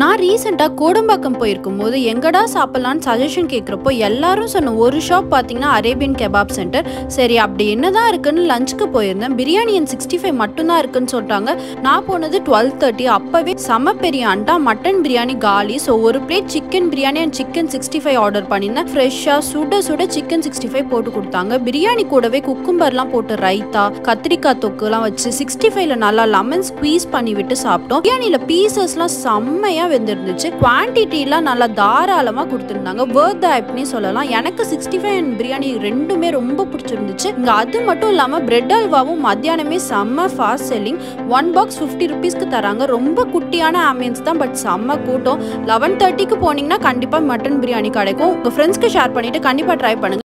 நான் ரீசெண்டாக கோடம்பாக்கம் போயிருக்கும் போது எங்கடா சாப்பிட்லான்னு சஜஷன் கேட்குறப்போ எல்லாரும் சொன்ன ஒரு ஷாப் பார்த்தீங்கன்னா அரேபியன் கெபாப் சென்டர் சரி அப்படி என்னதான் இருக்குன்னு லஞ்சுக்கு போயிருந்தேன். பிரியாணி அண்ட் சிக்ஸ்டி ஃபைவ் மட்டும்தான் இருக்குன்னு சொல்லிட்டாங்க. நான் போனது டுவெல் தேர்ட்டி அப்போவே செம பெரிய அண்டா மட்டன் பிரியாணி காலி. ஸோ ஒரு plate chicken biryani and chicken sixty five order பண்ணியிருந்தேன் ஃப்ரெஷ்ஷாக சுட சுட சிக்கன் சிக்ஸ்டி ஃபைவ் போட்டு கொடுத்தாங்க. பிரியாணி கூடவே குக்கும்பர்லாம் போட்டு ரைத்தா கத்திரிக்காய் தொக்குலாம் வச்சு சிக்ஸ்டி ஃபைவ்ல நல்லா லெமன் ஸ்குவீஸ் பண்ணி விட்டு சாப்பிட்டோம். பிரியாணியில் பீசஸ்லாம் செம்மையாக வெந்திருந்துச்சு. குவான்டிட்டிலாம் நல்லா தாராளமாக கொடுத்துருந்தாங்க. வேர்த் ஆப்னே சொல்லலாம். எனக்கு சிக்ஸ்டி ஃபைவ் அண்ட் பிரியாணி ரெண்டுமே ரொம்ப பிடிச்சிருந்துச்சு. இங்கே அது மட்டும் இல்லாமல் பிரெட் அல்வாவும் மத்தியானமே செம்ம fast selling one box fifty ருபீஸ்க்கு தராங்க. ரொம்ப குட்டியான ஆம்பியன்ஸ் தான் பட் செம்ம கூட்டம். லெவன் தேர்ட்டிக்கு போனீங்கன்னா கண்டிப்பாக மட்டன் பிரியாணி கிடைக்கும். உங்கள் ஃப்ரெண்ட்ஸ்க்கு ஷேர் பண்ணிவிட்டு கண்டிப்பாக ட்ரை பண்ணுங்கள்